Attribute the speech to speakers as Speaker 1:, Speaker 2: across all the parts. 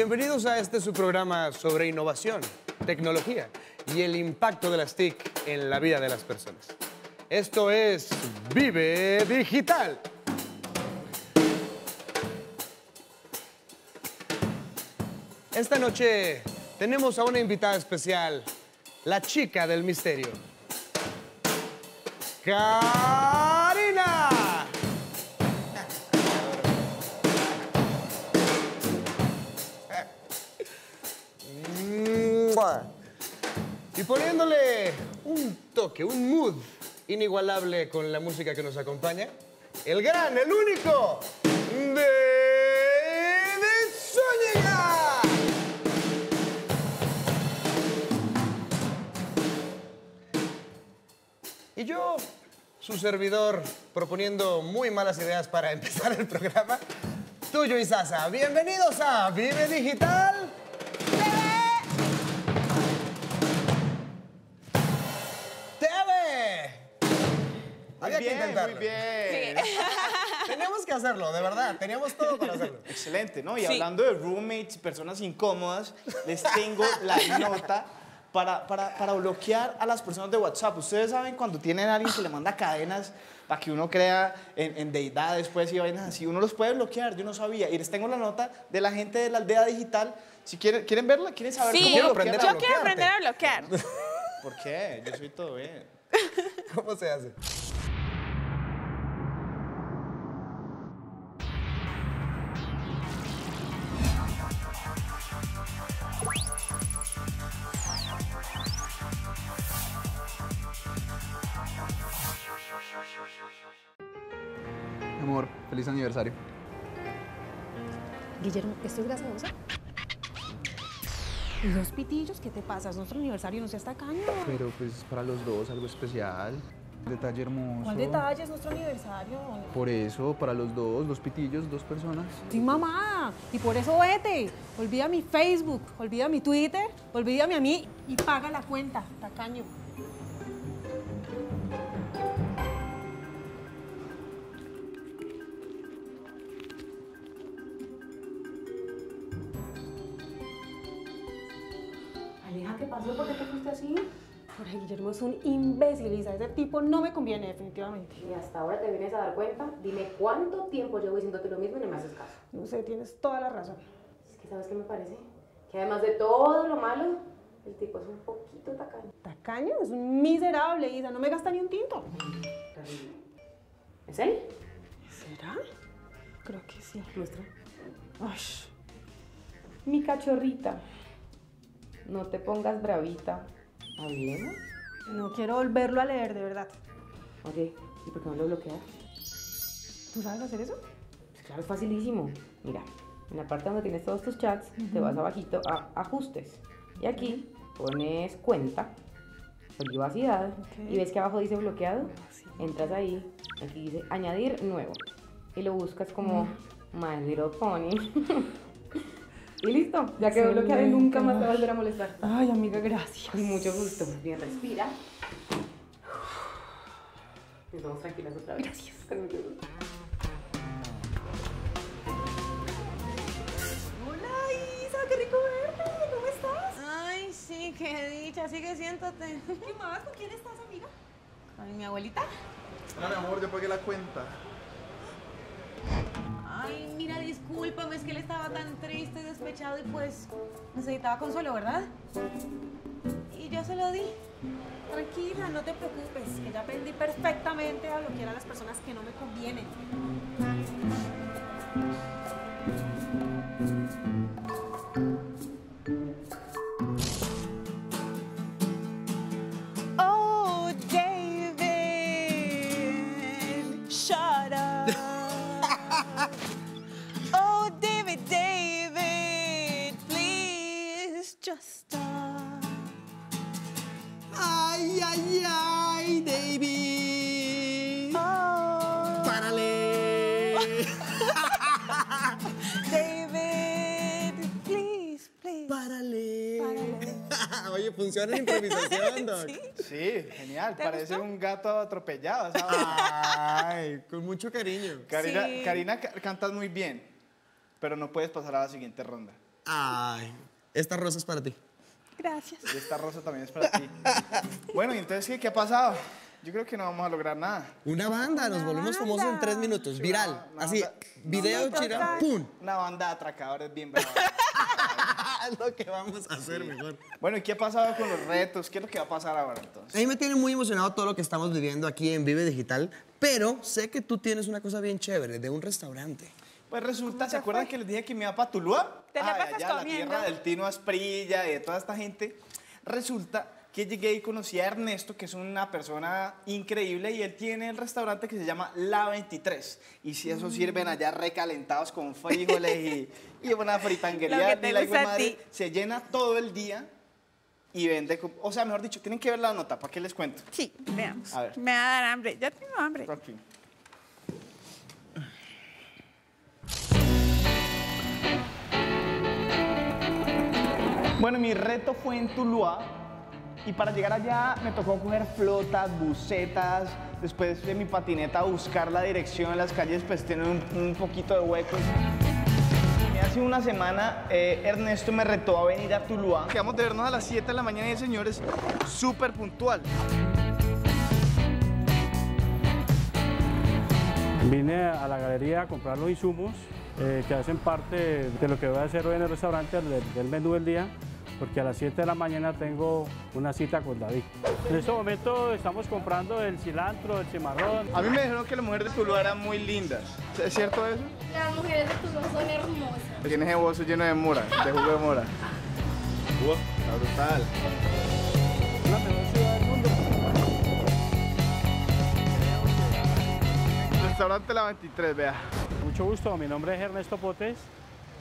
Speaker 1: Bienvenidos a este su programa sobre innovación, tecnología y el impacto de las TIC en la vida de las personas. Esto es Vive Digital. Esta noche tenemos a una invitada especial, la chica del misterio. Karina. Y poniéndole un toque, un mood inigualable con la música que nos acompaña, el gran, el único, David Zúñiga. Y yo, su servidor, proponiendo muy malas ideas para empezar el programa, tuyo y Sasa. Bienvenidos a Vive Digital. Había que
Speaker 2: bien,
Speaker 1: intentarlo.
Speaker 2: muy bien.
Speaker 1: Teníamos que hacerlo, de verdad. Teníamos todo para hacerlo.
Speaker 2: Excelente, ¿no? Y
Speaker 3: Sí.
Speaker 2: hablando de roommates, personas incómodas, les tengo la nota para, para, para bloquear a las personas de WhatsApp. Ustedes saben cuando tienen a alguien que le manda cadenas para que uno crea en, en deidades, pues, y vainas así, uno los puede bloquear, yo no sabía. Y les tengo la nota de la gente de la aldea digital. Si quieren, ¿quieren verla? ¿Quieren saber
Speaker 3: Sí,
Speaker 2: cómo
Speaker 1: quiero aprender a
Speaker 3: yo quiero
Speaker 1: bloquearte.
Speaker 3: aprender a bloquear.
Speaker 2: ¿Por qué? Yo soy todo bien.
Speaker 1: ¿Cómo se hace?
Speaker 4: Feliz aniversario.
Speaker 5: Guillermo, ¿esto es gaseosa? ¿Y dos pitillos? ¿Qué te pasa? Es nuestro aniversario, no seas tacaño.
Speaker 4: Pero pues para los dos algo especial. Detalle hermoso.
Speaker 5: ¿Cuál detalle? Es nuestro aniversario.
Speaker 4: Por eso, para los dos, dos pitillos, dos personas.
Speaker 5: Sí, mamá. Y por eso vete. Olvida mi Facebook, olvida mi Twitter, olvídame a mí y paga la cuenta, tacaño. Es un imbécil, Isa. Ese tipo no me conviene, definitivamente.
Speaker 6: Y hasta ahora te vienes a dar cuenta. Dime cuánto tiempo llevo diciéndote lo mismo y no me haces caso.
Speaker 5: No sé, tienes toda la razón.
Speaker 6: Es que sabes qué me parece. Que además de todo lo malo, el tipo es un poquito tacaño.
Speaker 5: Tacaño es un miserable, Isa. No me gasta ni un tinto.
Speaker 6: ¿Es él?
Speaker 5: ¿Será? Creo que sí.
Speaker 6: Muestra.
Speaker 5: Ay,
Speaker 6: Mi cachorrita. No te pongas bravita. ¿Hablemos?
Speaker 5: No quiero volverlo a leer, de verdad.
Speaker 6: Oye, ¿y por qué no lo bloqueas?
Speaker 5: ¿Tú sabes hacer eso?
Speaker 6: Pues claro, es facilísimo. Mira, en la parte donde tienes todos tus chats, te vas abajito a ajustes. Y aquí pones cuenta, privacidad, y ves que abajo dice bloqueado. Entras ahí, aquí dice añadir nuevo. Y lo buscas como My Little Pony. Y listo, ya quedó bloqueado y nunca más te va a volver a molestar.
Speaker 5: Ay, amiga, gracias.
Speaker 6: Con mucho gusto. Bien, respira. Nos vamos tranquilas otra vez. Gracias. Con mucho gusto.
Speaker 5: Hola, Isa, qué rico verte. ¿Cómo estás?
Speaker 3: Ay, sí, qué dicha. Sigue, siéntate.
Speaker 5: ¿Qué más? ¿Con quién estás, amiga?
Speaker 3: Con mi abuelita.
Speaker 4: No, mi amor, yo pagué la cuenta.
Speaker 3: Ay, mira, discúlpame, es que él estaba tan triste y despechado y pues necesitaba consuelo, ¿verdad? Y yo se lo di.
Speaker 5: Tranquila, no te preocupes, que ya aprendí perfectamente a bloquear a las personas que no me convienen.
Speaker 1: Oye, funciona la improvisación, Doc.
Speaker 2: Sí, genial.
Speaker 3: ¿Te
Speaker 2: Parece
Speaker 3: gustó?
Speaker 2: un gato atropellado, ¿sabes?
Speaker 1: Ay, con mucho cariño.
Speaker 2: Karina,
Speaker 3: Sí.
Speaker 2: Karina, ca- cantas muy bien, pero no puedes pasar a la siguiente ronda.
Speaker 7: Ay, esta rosa es para ti.
Speaker 5: Gracias.
Speaker 2: Y esta rosa también es para ti. Bueno, y entonces, ¿qué, qué ha pasado? Yo creo que no vamos a lograr nada.
Speaker 7: Una banda, nos volvemos famosos en tres minutos, viral.
Speaker 2: una
Speaker 7: Así,
Speaker 2: banda-
Speaker 7: video, chira, ¡pum!
Speaker 2: Una banda de atracadores bien brava.
Speaker 7: Es lo que vamos a hacer mejor.
Speaker 2: Bueno, ¿y qué ha pasado con los retos? ¿Qué es lo que va a pasar ahora entonces?
Speaker 7: A mí me tiene muy emocionado todo lo que estamos viviendo aquí en Vive Digital, pero sé que tú tienes una cosa bien chévere de un restaurante.
Speaker 2: Pues resulta, ¿se acuerdan que les dije que me iba para Tuluá?
Speaker 8: Te la pasas
Speaker 2: allá, la
Speaker 8: comiendo.
Speaker 2: tierra del Tino Asprilla y de toda esta gente. Resulta que llegué y conocí a Ernesto, que es una persona increíble, y él tiene el restaurante que se llama La 23. Y si eso sirven allá recalentados con frijoles y, y una fritanguería, ni la madre, se llena todo el día y vende, o sea, mejor dicho, tienen que ver la nota, ¿para qué les cuento?
Speaker 8: Sí, veamos.
Speaker 2: A ver.
Speaker 8: Me va a dar hambre. Ya tengo hambre.
Speaker 2: Aquí. Bueno, mi reto fue en Tuluá y para llegar allá me tocó coger flotas, bucetas, después de mi patineta buscar la dirección, las calles pues tienen un, poquito de huecos. Hace una semana eh, Ernesto me retó a venir a Tuluá. Quedamos de vernos a las 7 de la mañana y el señor súper puntual.
Speaker 9: Vine a la galería a comprar los insumos eh, que hacen parte de lo que voy a hacer hoy en el restaurante, del, del menú del día, porque a las 7 de la mañana tengo una cita con David. En este momento estamos comprando el cilantro, el cimarrón.
Speaker 2: A mí me dijeron que las mujeres de Tuluá eran muy lindas. ¿Es cierto eso?
Speaker 10: Las mujeres de Tuluá son hermosas.
Speaker 2: Tienes el bolso lleno de mora, de jugo de mora. Wow, está brutal.
Speaker 9: La mejor ciudad del mundo.
Speaker 2: Restaurante La 23, vea.
Speaker 9: Mucho gusto, mi nombre es Ernesto Potes,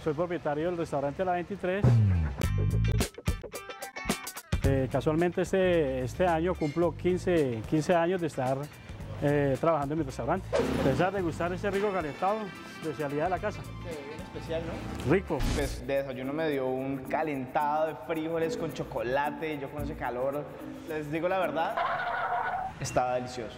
Speaker 9: soy propietario del restaurante La 23. Eh, casualmente este, este año cumplo 15, 15 años de estar eh, trabajando en mi restaurante. Empezar a degustar ese rico calentado, especialidad de la casa.
Speaker 2: Bien especial, ¿no?
Speaker 9: Rico.
Speaker 2: Pues de desayuno me dio un calentado de frijoles con chocolate, yo con ese calor, les digo la verdad, estaba delicioso.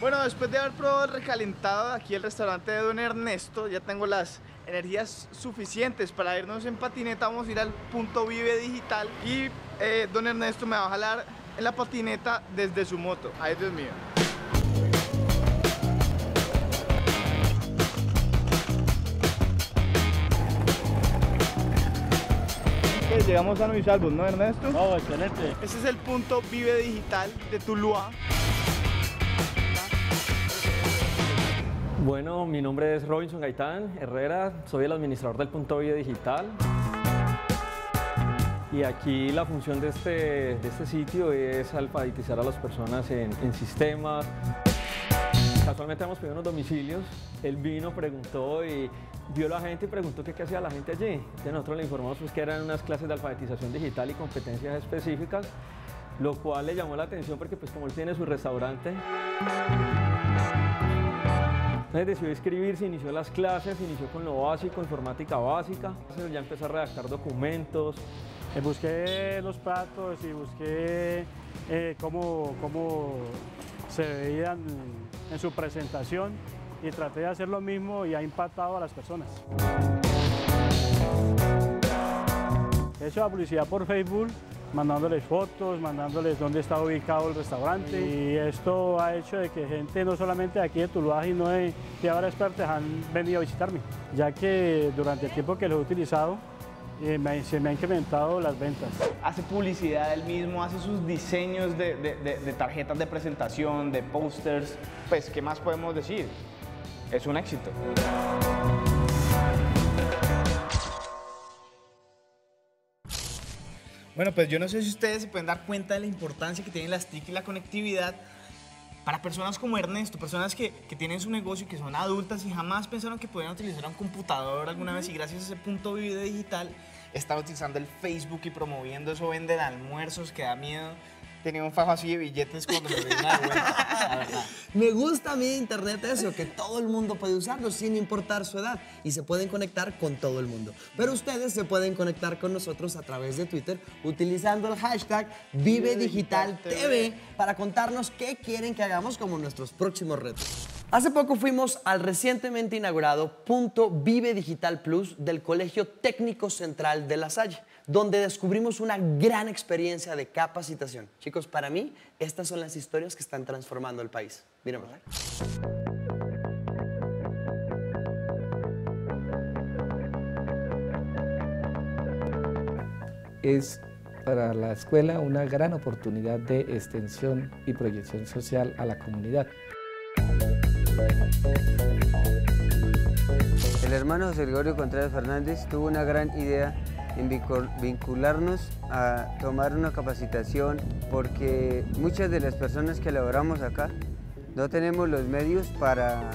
Speaker 2: Bueno, después de haber probado el recalentado aquí el restaurante de Don Ernesto, ya tengo las energías suficientes para irnos en patineta. Vamos a ir al punto Vive Digital y eh, Don Ernesto me va a jalar en la patineta desde su moto. Ay, Dios mío. Llegamos a y salvos, ¿no, Ernesto?
Speaker 9: Oh, excelente.
Speaker 2: Este es el punto Vive Digital de Tuluá.
Speaker 11: Bueno, mi nombre es Robinson Gaitán Herrera, soy el administrador del Punto Vida Digital. Y aquí la función de este, de este sitio es alfabetizar a las personas en, sistemas. Casualmente hemos pedido unos domicilios, él vino, preguntó y vio a la gente y preguntó qué hacía la gente allí. Entonces nosotros le informamos pues, que eran unas clases de alfabetización digital y competencias específicas, lo cual le llamó la atención porque pues como él tiene su restaurante, entonces decidió inscribirse, inició las clases, inició con lo básico, informática básica. Entonces ya empezó a redactar documentos.
Speaker 9: Eh, busqué los platos y busqué eh, cómo, cómo se veían en su presentación y traté de hacer lo mismo y ha impactado a las personas. He hecho la publicidad por Facebook, mandándoles fotos, mandándoles dónde está ubicado el restaurante y esto ha hecho de que gente no solamente de aquí de Tuluá, sino de, de partes han venido a visitarme, ya que durante el tiempo que lo he utilizado eh, me- se me han incrementado las ventas.
Speaker 2: Hace publicidad él mismo, hace sus diseños de, de- de- de tarjetas de presentación, de posters. Pues, ¿qué más podemos decir? Es un éxito. Bueno, pues yo no sé si ustedes se pueden dar cuenta de la importancia que tienen las TIC y la conectividad para personas como Ernesto, personas que, que tienen su negocio que son adultas y jamás pensaron que podían utilizar un computador alguna vez y gracias a ese punto video digital están utilizando el Facebook y promoviendo eso, venden almuerzos que da miedo. Tenía un fajo así de billetes cuando me verdad.
Speaker 7: Me gusta a mí internet eso, que todo el mundo puede usarlo sin importar su edad y se pueden conectar con todo el mundo. Pero ustedes se pueden conectar con nosotros a través de Twitter utilizando el hashtag Vive Digital TV para contarnos qué quieren que hagamos como nuestros próximos retos.
Speaker 1: Hace poco fuimos al recientemente inaugurado Punto Vive Digital Plus del Colegio Técnico Central de La Salle, donde descubrimos una gran experiencia de capacitación. Chicos, para mí, estas son las historias que están transformando el país. Miremos.
Speaker 12: Es para la escuela una gran oportunidad de extensión y proyección social a la comunidad.
Speaker 13: El hermano José Gregorio Contreras Fernández tuvo una gran idea en vincularnos a tomar una capacitación porque muchas de las personas que laboramos acá no tenemos los medios para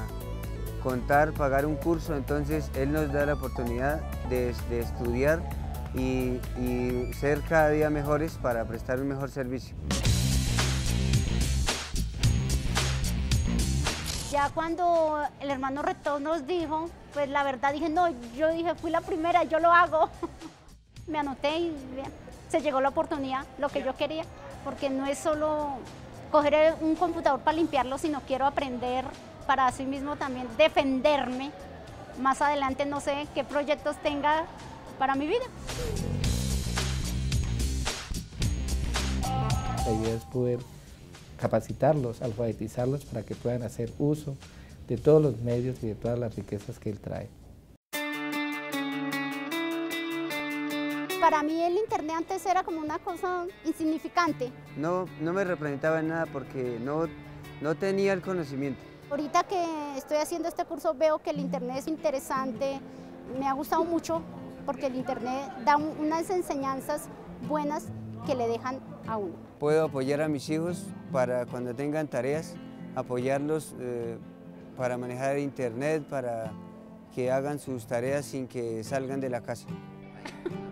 Speaker 13: contar, pagar un curso, entonces él nos da la oportunidad de, estudiar y ser cada día mejores para prestar un mejor servicio.
Speaker 14: Ya cuando el hermano rector nos dijo, pues la verdad dije, no, yo dije, fui la primera, yo lo hago. Me anoté y se llegó la oportunidad, lo que yo quería, porque no es solo coger un computador para limpiarlo, sino quiero aprender para así mismo también defenderme. Más adelante no sé qué proyectos tenga para mi vida.
Speaker 12: La idea es poder capacitarlos, alfabetizarlos para que puedan hacer uso de todos los medios y de todas las riquezas que él trae.
Speaker 14: Para mí el internet antes era como una cosa insignificante.
Speaker 13: No, no me representaba en nada porque no, no tenía el conocimiento.
Speaker 14: Ahorita que estoy haciendo este curso veo que el internet es interesante, me ha gustado mucho porque el internet da unas enseñanzas buenas que le dejan a uno.
Speaker 13: Puedo apoyar a mis hijos para cuando tengan tareas, apoyarlos eh, para manejar internet, para que hagan sus tareas sin que salgan de la casa.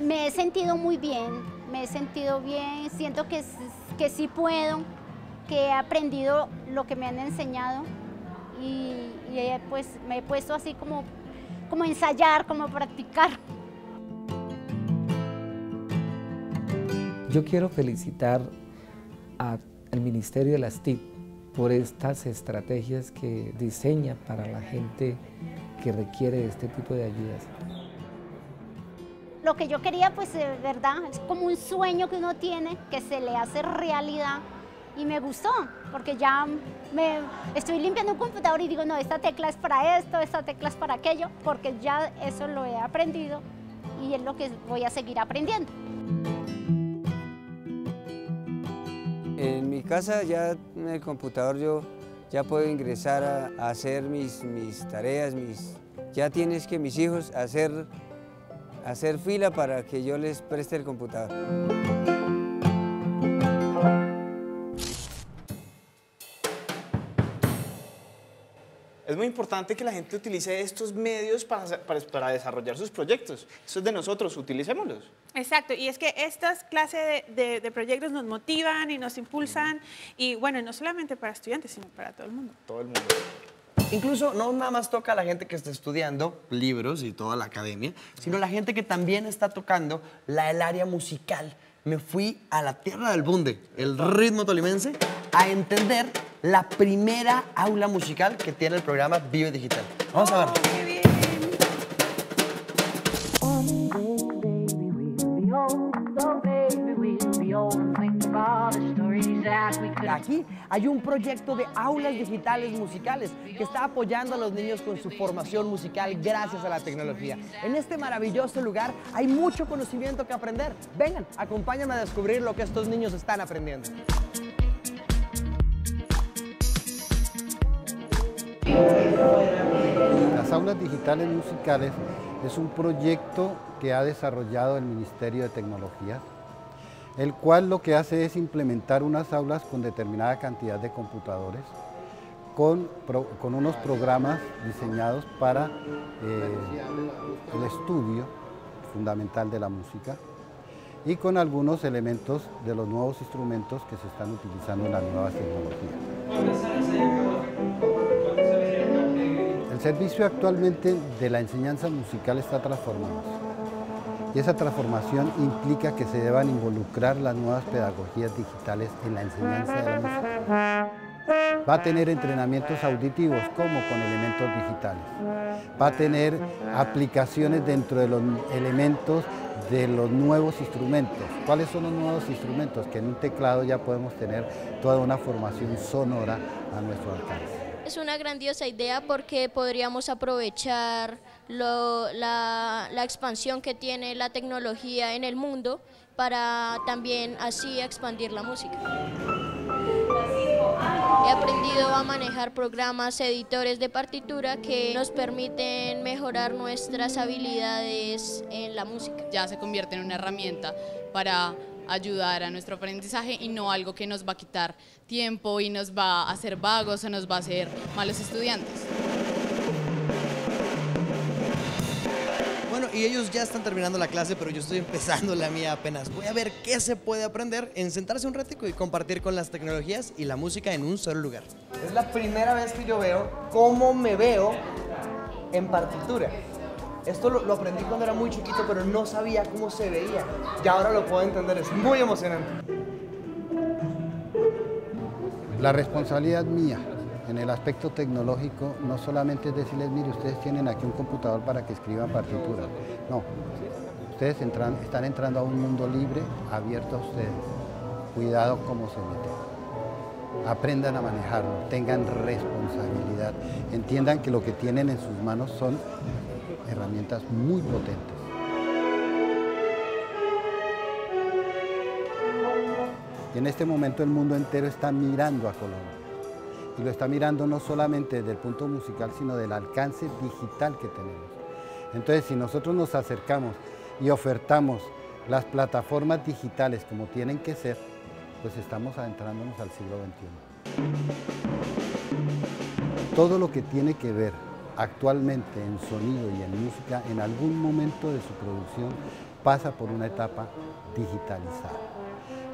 Speaker 14: Me he sentido muy bien, me he sentido bien, siento que, que sí puedo, que he aprendido lo que me han enseñado y, pues, me he puesto así como, como ensayar, como practicar.
Speaker 12: Yo quiero felicitar al Ministerio de las TIC por estas estrategias que diseña para la gente que requiere este tipo de ayudas.
Speaker 14: Lo que yo quería, pues de verdad, es como un sueño que uno tiene, que se le hace realidad y me gustó, porque ya me estoy limpiando un computador y digo, no, esta tecla es para esto, esta tecla es para aquello, porque ya eso lo he aprendido y es lo que voy a seguir aprendiendo.
Speaker 13: En mi casa ya en el computador yo ya puedo ingresar a, hacer mis, mis, tareas, mis, ya tienes que mis hijos hacer, hacer fila para que yo les preste el computador.
Speaker 2: Es muy importante que la gente utilice estos medios para, para, desarrollar sus proyectos. Eso es de nosotros, utilicémoslos.
Speaker 15: Exacto, y es que estas clases de, de, proyectos nos motivan y nos impulsan, y bueno, no solamente para estudiantes, sino para todo el mundo.
Speaker 2: Todo el mundo.
Speaker 1: Incluso no nada más toca a la gente que está estudiando libros y toda la academia, sino la gente que también está tocando la, el área musical. Me fui a la tierra del bunde, el ritmo tolimense, a entender la primera aula musical que tiene el programa Vive Digital. Vamos a ver. Aquí hay un proyecto de aulas digitales musicales que está apoyando a los niños con su formación musical gracias a la tecnología. En este maravilloso lugar hay mucho conocimiento que aprender. Vengan, acompáñenme a descubrir lo que estos niños están aprendiendo.
Speaker 16: Las aulas digitales musicales es un proyecto que ha desarrollado el Ministerio de Tecnología, el cual lo que hace es implementar unas aulas con determinada cantidad de computadores, con, unos programas diseñados para eh, el estudio fundamental de la música y con algunos elementos de los nuevos instrumentos que se están utilizando en las nuevas tecnologías. El servicio actualmente de la enseñanza musical está transformado y esa transformación implica que se deban involucrar las nuevas pedagogías digitales en la enseñanza de la música. Va a tener entrenamientos auditivos como con elementos digitales. Va a tener aplicaciones dentro de los elementos de los nuevos instrumentos. ¿Cuáles son los nuevos instrumentos? Que en un teclado ya podemos tener toda una formación sonora a nuestro alcance.
Speaker 17: Es una grandiosa idea porque podríamos aprovechar lo- la, la expansión que tiene la tecnología en el mundo para también así expandir la música. He aprendido a manejar programas editores de partitura que nos permiten mejorar nuestras habilidades en la música.
Speaker 18: ya se convierte en una herramienta para ayudar a nuestro aprendizaje y no algo que nos va a quitar tiempo y nos va a hacer vagos o nos va a hacer malos estudiantes.
Speaker 1: Y ellos ya están terminando la clase, pero yo estoy empezando la mía apenas. Voy a ver qué se puede aprender en sentarse un ratico y compartir con las tecnologías y la música en un solo lugar. Es la primera vez que yo veo cómo me veo en partitura. Esto lo, lo aprendí cuando era muy chiquito, pero no sabía cómo se veía. Y ahora lo puedo entender, es muy emocionante.
Speaker 16: La responsabilidad mía en el aspecto tecnológico no solamente es decirles, mire, ustedes tienen aquí un computador para que escriban partituras. No, ustedes están entrando a un mundo libre, abierto a ustedes. Cuidado cómo se meten. Aprendan a manejarlo, tengan responsabilidad, entiendan que lo que tienen en sus manos son herramientas muy potentes. Y en este momento el mundo entero está mirando a Colombia. Y lo está mirando no solamente desde el punto musical, sino del alcance digital que tenemos. Entonces, si nosotros nos acercamos y ofertamos las plataformas digitales como tienen que ser, pues estamos adentrándonos al siglo XXI. Todo lo que tiene que ver actualmente en sonido y en música, en algún momento de su producción, pasa por una etapa digitalizada.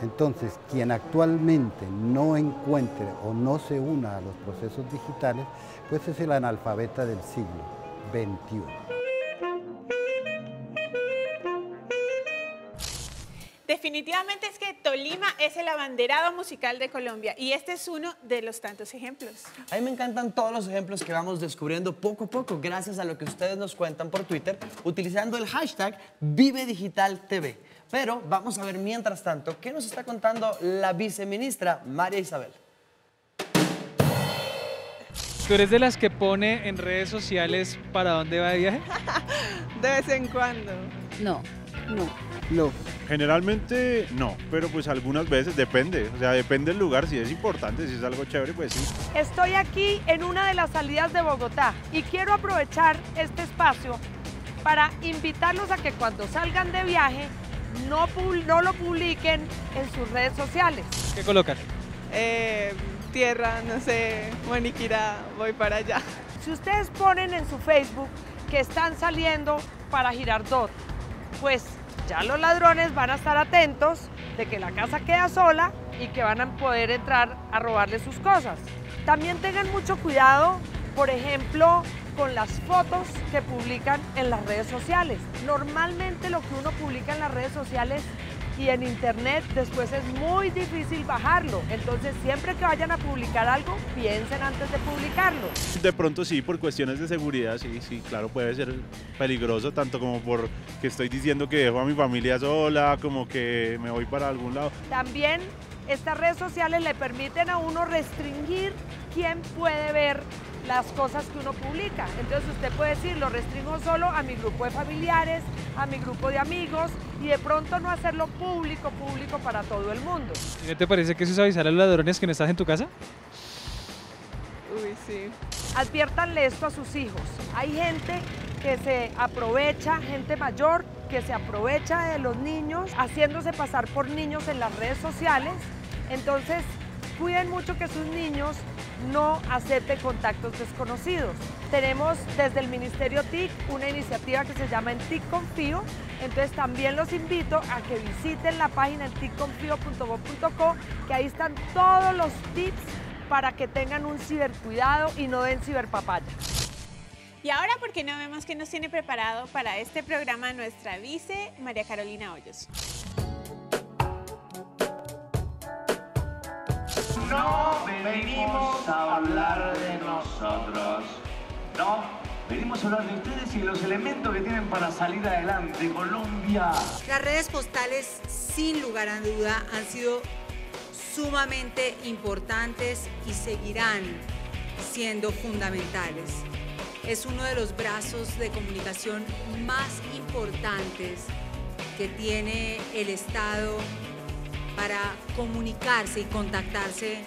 Speaker 16: Entonces, quien actualmente no encuentre o no se una a los procesos digitales, pues es el analfabeta del siglo XXI.
Speaker 15: Definitivamente es que Tolima es el abanderado musical de Colombia y este es uno de los tantos ejemplos.
Speaker 1: A mí me encantan todos los ejemplos que vamos descubriendo poco a poco gracias a lo que ustedes nos cuentan por Twitter utilizando el hashtag ViveDigitalTV. Pero vamos a ver mientras tanto qué nos está contando la viceministra María Isabel.
Speaker 19: ¿Tú eres de las que pone en redes sociales para dónde va de viaje?
Speaker 20: De vez en cuando.
Speaker 21: No, no.
Speaker 22: No. Generalmente no, pero pues algunas veces depende. O sea, depende del lugar, si es importante, si es algo chévere, pues sí.
Speaker 23: Estoy aquí en una de las salidas de Bogotá y quiero aprovechar este espacio para invitarlos a que cuando salgan de viaje no, no lo publiquen en sus redes sociales.
Speaker 19: ¿Qué colocas?
Speaker 20: Eh, tierra, no sé, Moniquira, voy para allá.
Speaker 23: Si ustedes ponen en su Facebook que están saliendo para Girardot, pues ya los ladrones van a estar atentos de que la casa queda sola y que van a poder entrar a robarle sus cosas. También tengan mucho cuidado, por ejemplo, con las fotos que publican en las redes sociales. Normalmente lo que uno publica en las redes sociales y en internet después es muy difícil bajarlo. Entonces siempre que vayan a publicar algo, piensen antes de publicarlo.
Speaker 22: De pronto sí, por cuestiones de seguridad, sí, sí, claro, puede ser peligroso, tanto como por que estoy diciendo que dejo a mi familia sola, como que me voy para algún lado.
Speaker 23: También estas redes sociales le permiten a uno restringir quién puede ver las cosas que uno publica. Entonces usted puede decir, lo restringo solo a mi grupo de familiares, a mi grupo de amigos y de pronto no hacerlo público, público para todo el mundo.
Speaker 19: ¿Y no te parece que eso es avisar a los ladrones que no estás en tu casa?
Speaker 20: Uy, sí.
Speaker 23: Adviértanle esto a sus hijos. Hay gente que se aprovecha, gente mayor que se aprovecha de los niños haciéndose pasar por niños en las redes sociales. Entonces, cuiden mucho que sus niños no acepten contactos desconocidos. Tenemos desde el Ministerio TIC una iniciativa que se llama En TIC Confío. Entonces también los invito a que visiten la página en ticconfío.gov.co, que ahí están todos los tips para que tengan un cibercuidado y no den ciberpapaya.
Speaker 15: Y ahora, ¿por qué no vemos qué nos tiene preparado para este programa nuestra vice, María Carolina Hoyos?
Speaker 3: No venimos
Speaker 24: a hablar de nosotros. No, venimos a hablar de ustedes y de los elementos que tienen para salir adelante. Colombia.
Speaker 21: Las redes postales, sin lugar a duda, han sido sumamente importantes y seguirán siendo fundamentales. Es uno de los brazos de comunicación más importantes que tiene el Estado para comunicarse y contactarse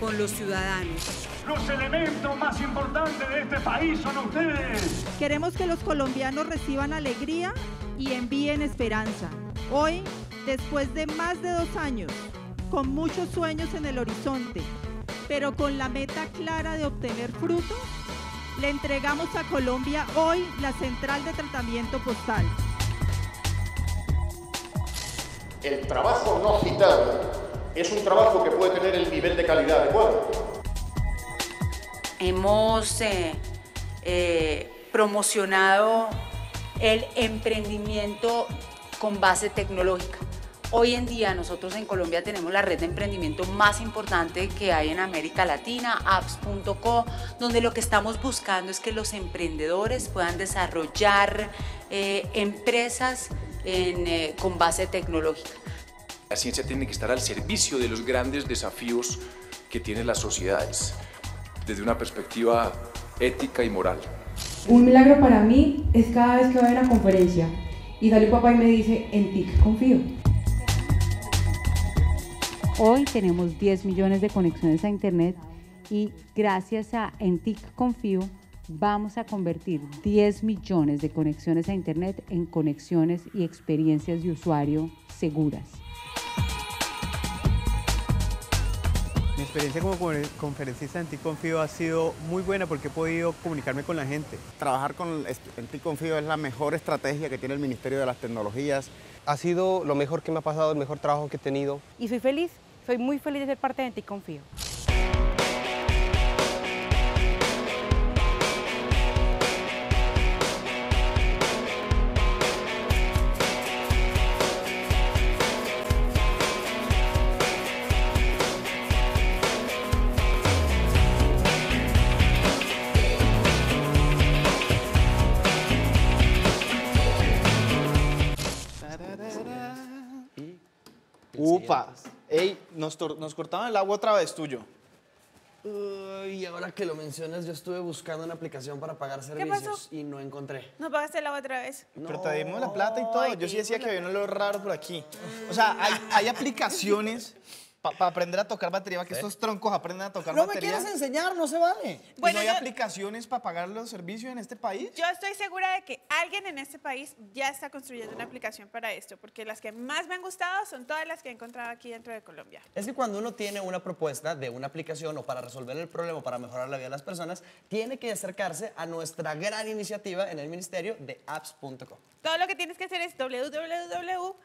Speaker 21: con los ciudadanos.
Speaker 24: Los elementos más importantes de este país son ustedes.
Speaker 3: Queremos que los colombianos reciban alegría y envíen esperanza. Hoy, después de más de dos años, con muchos sueños en el horizonte, pero con la meta clara de obtener frutos, le entregamos a Colombia hoy la central de tratamiento postal.
Speaker 25: El trabajo no citado es un trabajo que puede tener el nivel de calidad adecuado.
Speaker 21: Hemos eh, eh, promocionado el emprendimiento con base tecnológica. Hoy en día nosotros en Colombia tenemos la red de emprendimiento más importante que hay en América Latina, apps.co, donde lo que estamos buscando es que los emprendedores puedan desarrollar eh, empresas en, eh, con base tecnológica.
Speaker 26: La ciencia tiene que estar al servicio de los grandes desafíos que tienen las sociedades, desde una perspectiva ética y moral.
Speaker 27: Un milagro para mí es cada vez que voy a una conferencia y sale un papá y me dice, en TIC confío.
Speaker 28: Hoy tenemos 10 millones de conexiones a Internet y gracias a Entic Confío vamos a convertir 10 millones de conexiones a Internet en conexiones y experiencias de usuario seguras.
Speaker 29: Mi experiencia como conferencista en TIC Confío ha sido muy buena porque he podido comunicarme con la gente.
Speaker 30: Trabajar con en TIC Confío es la mejor estrategia que tiene el Ministerio de las Tecnologías.
Speaker 31: Ha sido lo mejor que me ha pasado, el mejor trabajo que he tenido.
Speaker 27: Y soy feliz, soy muy feliz de ser parte de TIC
Speaker 2: nos, nos cortaban el agua otra vez, tuyo.
Speaker 1: Y ahora que lo mencionas, yo estuve buscando una aplicación para pagar
Speaker 15: pasó?
Speaker 1: servicios y no encontré.
Speaker 15: No pagaste el agua otra vez.
Speaker 2: Pero te dimos la plata y todo.
Speaker 15: Ay,
Speaker 2: Yo sí decía que había un olor raro por aquí. O sea, hay, hay aplicaciones para aprender a tocar batería, para que estos troncos aprendan a tocar No me batería. quieres enseñar, no se vale.
Speaker 15: Bueno,
Speaker 2: ¿No hay
Speaker 15: yo-
Speaker 2: aplicaciones para pagar los servicios en este país?
Speaker 15: Yo estoy segura de que alguien en este país ya está construyendo una aplicación para esto, porque las que más me han gustado son todas las que he encontrado aquí dentro de Colombia.
Speaker 1: Es que cuando uno tiene una propuesta de una aplicación o para resolver el problema o para mejorar la vida de las personas, tiene que acercarse a nuestra gran iniciativa en el ministerio de apps.co.
Speaker 15: Todo lo que tienes que hacer es www.apps.co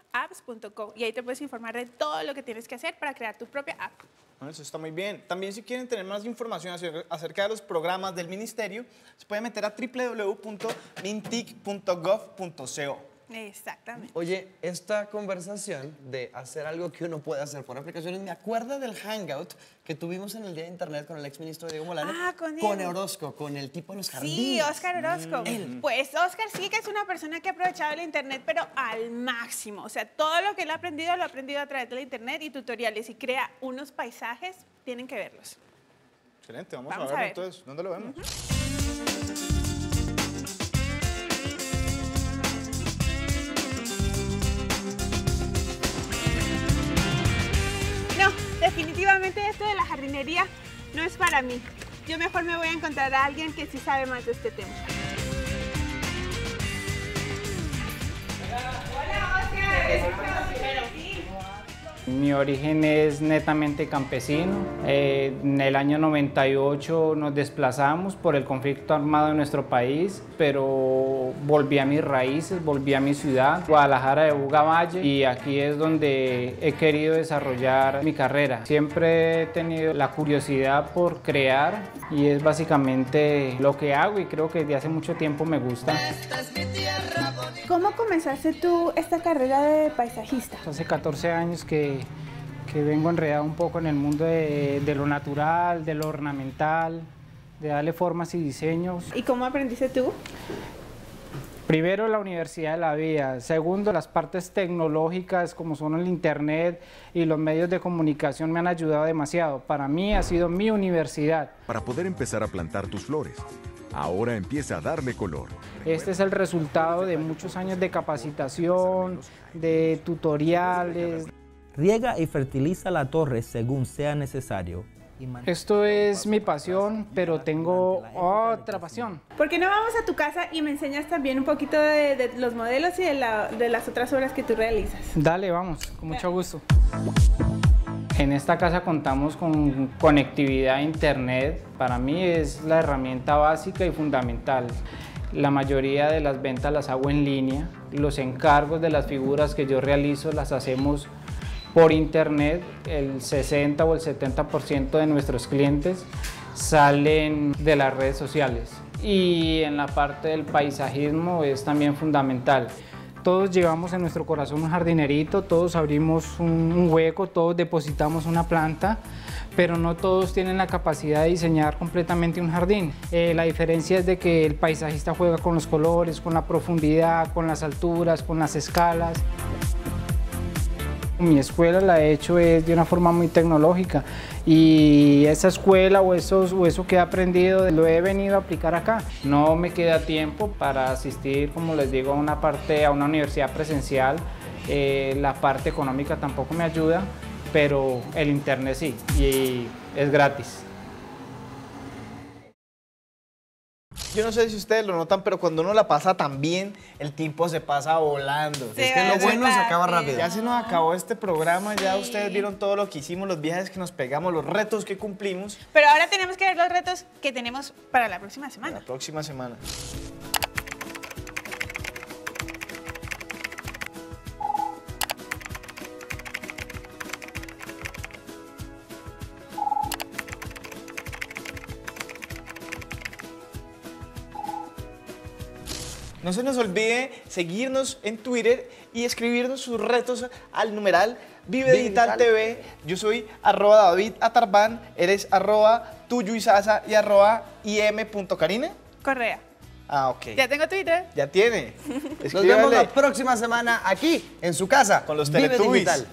Speaker 15: y ahí te puedes informar de todo lo que tienes que hacer para crear tu propia app.
Speaker 2: Eso está muy bien. También si quieren tener más información acer- acerca de los programas del ministerio, se pueden meter a www.mintic.gov.co.
Speaker 15: Exactamente.
Speaker 1: Oye, esta conversación de hacer algo que uno puede hacer por aplicaciones, me acuerda del hangout que tuvimos en el Día de Internet con el exministro Diego Molano.
Speaker 15: Ah, con
Speaker 1: Con
Speaker 15: Diego.
Speaker 1: Orozco, con el tipo de los
Speaker 15: Sí,
Speaker 1: jardines.
Speaker 15: Oscar Orozco.
Speaker 1: Él.
Speaker 15: Pues Oscar sí que es una persona que ha aprovechado el Internet, pero al máximo. O sea, todo lo que él ha aprendido lo ha aprendido a través del Internet y tutoriales y crea unos paisajes, tienen que verlos.
Speaker 2: Excelente, vamos,
Speaker 15: Vamos
Speaker 2: a
Speaker 15: a
Speaker 2: verlo
Speaker 15: ver.
Speaker 2: entonces. ¿Dónde lo vemos?
Speaker 15: No, definitivamente esto de la jardinería no es para mí. Yo mejor me voy a encontrar a alguien que sí sabe más de este tema. Hola, Oscar.
Speaker 32: Mi origen es netamente campesino. Eh, en el año 98 nos desplazamos por el conflicto armado en nuestro país, pero volví a mis raíces, volví a mi ciudad, Guadalajara de Buga Valle, y aquí es donde he querido desarrollar mi carrera. Siempre he tenido la curiosidad por crear y es básicamente lo que hago y creo que desde hace mucho tiempo me gusta.
Speaker 15: ¿Cómo comenzaste tú esta carrera de paisajista?
Speaker 32: Hace 14 años que que vengo enredado un poco en el mundo de, de lo natural, de lo ornamental, de darle formas y diseños.
Speaker 15: ¿Y cómo aprendiste tú?
Speaker 32: Primero la Universidad de la Vida, segundo las partes tecnológicas como son el Internet y los medios de comunicación me han ayudado demasiado. Para mí ha sido mi universidad.
Speaker 33: Para poder empezar a plantar tus flores, ahora empieza a darle color.
Speaker 32: Este es el resultado de muchos años de capacitación, de tutoriales.
Speaker 34: Riega y fertiliza la torre según sea necesario.
Speaker 32: Esto es mi pasión, pero tengo otra pasión.
Speaker 15: ¿Por qué no vamos a tu casa y me enseñas también un poquito de, de los modelos y de, la- de las otras obras que tú realizas?
Speaker 32: Dale, vamos, con mucho gusto. En esta casa contamos con conectividad a internet. Para mí es la herramienta básica y fundamental. La mayoría de las ventas las hago en línea. Los encargos de las figuras que yo realizo las hacemos por internet. El 60 o el 70% de nuestros clientes salen de las redes sociales. Y en la parte del paisajismo es también fundamental. Todos llevamos en nuestro corazón un jardinerito, todos abrimos un, hueco, todos depositamos una planta, pero no todos tienen la capacidad de diseñar completamente un jardín. Eh, la diferencia es de que el paisajista juega con los colores, con la profundidad, con las alturas, con las escalas. Mi escuela la he hecho es de una forma muy tecnológica y esa escuela o, eso que he aprendido lo he venido a aplicar acá. No me queda tiempo para asistir, como les digo, a una parte, a una universidad presencial. Eh, la parte económica tampoco me ayuda, pero el internet sí y es gratis.
Speaker 2: Yo no sé si ustedes lo notan, pero cuando uno la pasa tan bien, el tiempo se pasa volando.
Speaker 1: Es que lo bueno se acaba rápido.
Speaker 2: Ya se nos acabó este programa, ya ustedes vieron todo lo que hicimos, los viajes que nos pegamos, los retos que cumplimos.
Speaker 15: Pero ahora tenemos que ver los retos que tenemos para la próxima semana.
Speaker 2: La próxima semana. No se nos olvide seguirnos en Twitter y escribirnos sus retos al numeral Vive Digital TV. Yo soy arroba David Atarban, eres arroba tuyuisasa y arroba im.carine.
Speaker 15: Correa.
Speaker 2: Ah, ok.
Speaker 15: Ya tengo Twitter.
Speaker 2: Ya tiene.
Speaker 1: Nos vemos la próxima semana aquí, en su casa.
Speaker 2: Con los
Speaker 1: Vive
Speaker 2: Teletubbies.
Speaker 1: Digital.